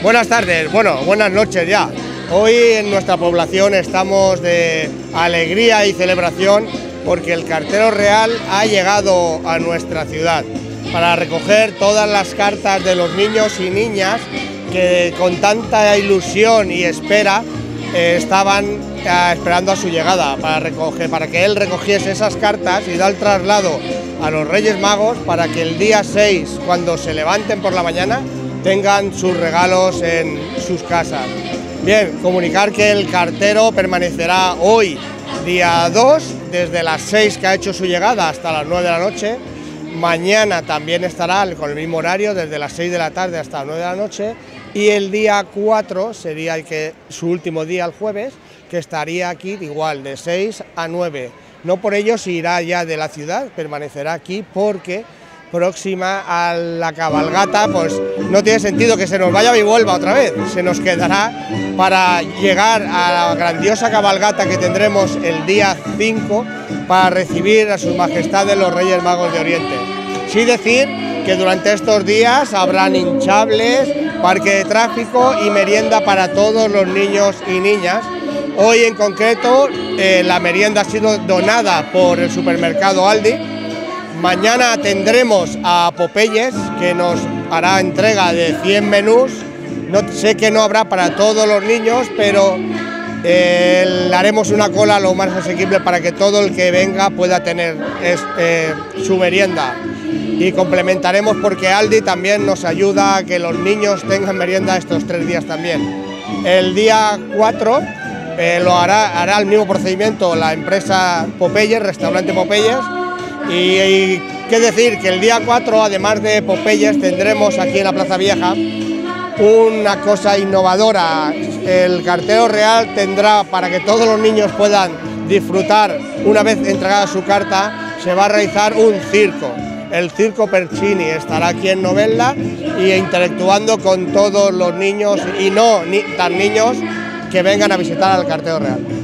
Buenas tardes, bueno, buenas noches ya. Hoy en nuestra población estamos de alegría y celebración porque el cartero real ha llegado a nuestra ciudad para recoger todas las cartas de los niños y niñas que con tanta ilusión y espera eh, estaban eh, esperando a su llegada para, recoger, para que él recogiese esas cartas y dar el traslado a los Reyes Magos para que el día 6, cuando se levanten por la mañana, tengan sus regalos en sus casas. Bien, comunicar que el cartero permanecerá hoy, día 2, desde las 6 que ha hecho su llegada hasta las 9 de la noche. Mañana también estará con el mismo horario, desde las 6 de la tarde hasta las 9 de la noche. Y el día 4 sería el que, su último día, el jueves, que estaría aquí igual, de 6 a 9. No por ello se irá ya de la ciudad, permanecerá aquí porque próxima a la cabalgata, pues no tiene sentido que se nos vaya y vuelva otra vez, se nos quedará para llegar a la grandiosa cabalgata que tendremos el día 5 para recibir a sus majestades los Reyes Magos de Oriente. Sí decir que durante estos días habrán hinchables, parque de tráfico y merienda para todos los niños y niñas. Hoy en concreto eh, la merienda ha sido donada por el supermercado Aldi Mañana tendremos a Popeyes, que nos hará entrega de 100 menús. No, sé que no habrá para todos los niños, pero eh, haremos una cola lo más asequible para que todo el que venga pueda tener eh, su merienda. Y complementaremos porque Aldi también nos ayuda a que los niños tengan merienda estos tres días también. El día 4 eh, lo hará, hará el mismo procedimiento la empresa Popeyes, restaurante Popeyes, y, qué decir que el día 4, además de Popeyes, tendremos aquí en la Plaza Vieja una cosa innovadora. El cartero real tendrá, para que todos los niños puedan disfrutar una vez entregada su carta, se va a realizar un circo. El Circo Perchini estará aquí en Novella y interactuando con todos los niños y no tan niños que vengan a visitar al cartero real.